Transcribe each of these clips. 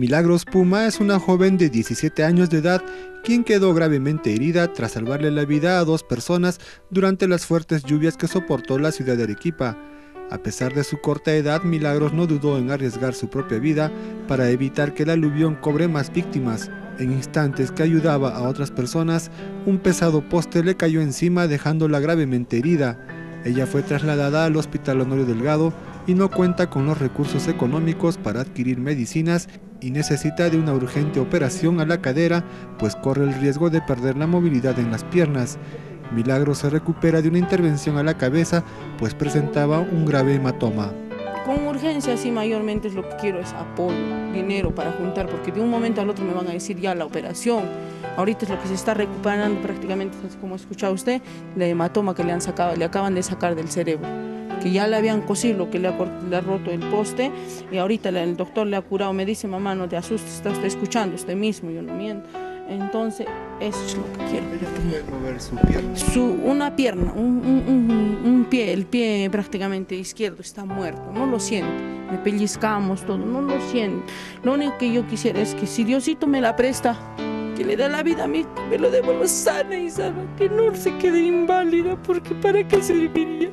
Milagros Puma es una joven de 17 años de edad quien quedó gravemente herida tras salvarle la vida a dos personas durante las fuertes lluvias que soportó la ciudad de Arequipa. A pesar de su corta edad, Milagros no dudó en arriesgar su propia vida para evitar que el aluvión cobre más víctimas. En instantes que ayudaba a otras personas, un pesado poste le cayó encima dejándola gravemente herida. Ella fue trasladada al Hospital Honorio Delgado y no cuenta con los recursos económicos para adquirir medicinas y necesita de una urgente operación a la cadera, pues corre el riesgo de perder la movilidad en las piernas. Milagro se recupera de una intervención a la cabeza, pues presentaba un grave hematoma. Con urgencia, sí, mayormente lo que quiero, es apoyo, dinero para juntar, porque de un momento al otro me van a decir ya la operación. Ahorita es lo que se está recuperando prácticamente, como ha escuchado usted, la hematoma que le han sacado, le acaban de sacar del cerebro que ya le habían cosido lo que le ha, roto el poste y ahorita el doctor le ha curado, me dice, mamá, no te asustes, está usted escuchando usted mismo, yo no miento. Entonces, eso es lo que quiero. puede mover su pierna? Su, una pierna, un, un, pie, el pie prácticamente izquierdo está muerto, no lo siento. Me pellizcamos todo, no lo siento. Lo único que yo quisiera es que si Diosito me la presta, que le da la vida a mí, me lo devuelva sana y sana, que no se quede inválida, porque ¿para qué serviría?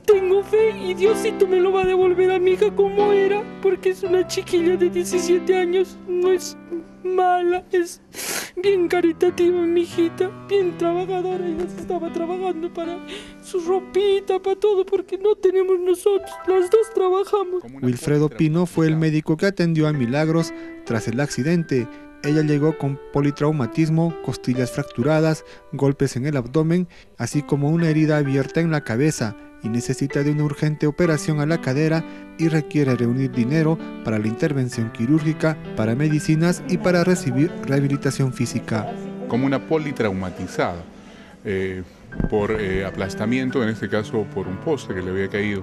Tengo fe y Diosito me lo va a devolver a mi hija como era, porque es una chiquilla de 17 años, no es mala, es bien caritativa mi hijita, bien trabajadora, ella estaba trabajando para su ropita, para todo, porque no tenemos nosotros, las dos trabajamos. Wilfredo Pino fue el médico que atendió a Milagros tras el accidente. Ella llegó con politraumatismo, costillas fracturadas, golpes en el abdomen, así como una herida abierta en la cabeza y necesita de una urgente operación a la cadera y requiere reunir dinero para la intervención quirúrgica, para medicinas y para recibir rehabilitación física. Como una politraumatizada. Eh, por eh, aplastamiento, en este caso por un poste que le había caído.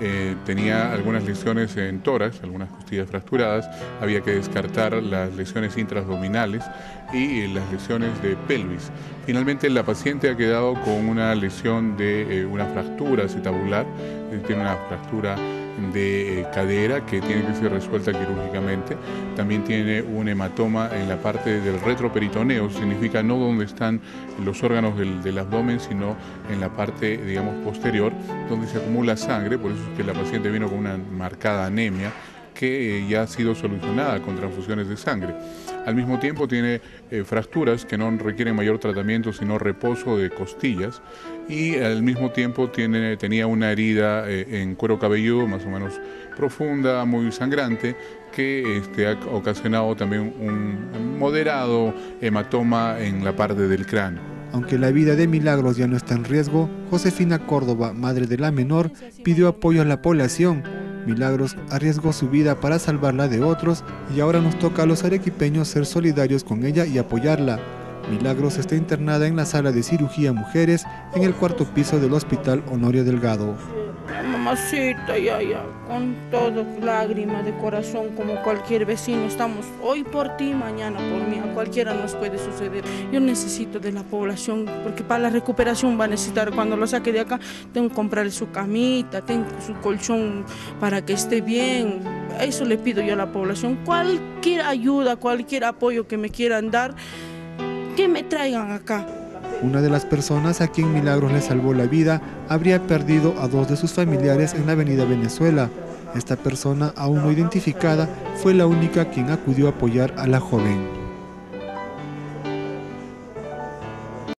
Eh, tenía algunas lesiones en tórax, algunas costillas fracturadas, había que descartar las lesiones intraabdominales y las lesiones de pelvis. Finalmente la paciente ha quedado con una lesión de una fractura acetabular, tiene una fractura de eh, cadera que tiene que ser resuelta quirúrgicamente. También tiene un hematoma en la parte del retroperitoneo, significa no donde están los órganos del, abdomen, sino en la parte, digamos, posterior, donde se acumula sangre, por eso es que la paciente vino con una marcada anemia que eh, ya ha sido solucionada con transfusiones de sangre. Al mismo tiempo tiene eh, fracturas que no requieren mayor tratamiento, sino reposo de costillas y al mismo tiempo tiene, tenía una herida eh, en cuero cabelludo más o menos profunda, muy sangrante, que este, ha ocasionado también un moderado hematoma en la parte del cráneo. Aunque la vida de Milagros ya no está en riesgo, Josefina Córdoba, madre de la menor, pidió apoyo a la población Milagros arriesgó su vida para salvarla de otros y ahora nos toca a los arequipeños ser solidarios con ella y apoyarla. Milagros está internada en la sala de cirugía mujeres en el cuarto piso del Hospital Honorio Delgado mamacita, ya, ya, con todo, lágrimas de corazón, como cualquier vecino, estamos hoy por ti, mañana por mí, a cualquiera nos puede suceder. Yo necesito de la población, porque para la recuperación va a necesitar, cuando lo saque de acá, tengo que comprarle su camita, tengo su colchón para que esté bien. Eso le pido yo a la población, cualquier ayuda, cualquier apoyo que me quieran dar, que me traigan acá. Una de las personas a quien Milagros le salvó la vida habría perdido a dos de sus familiares en la avenida Venezuela. Esta persona, aún no identificada, fue la única quien acudió a apoyar a la joven.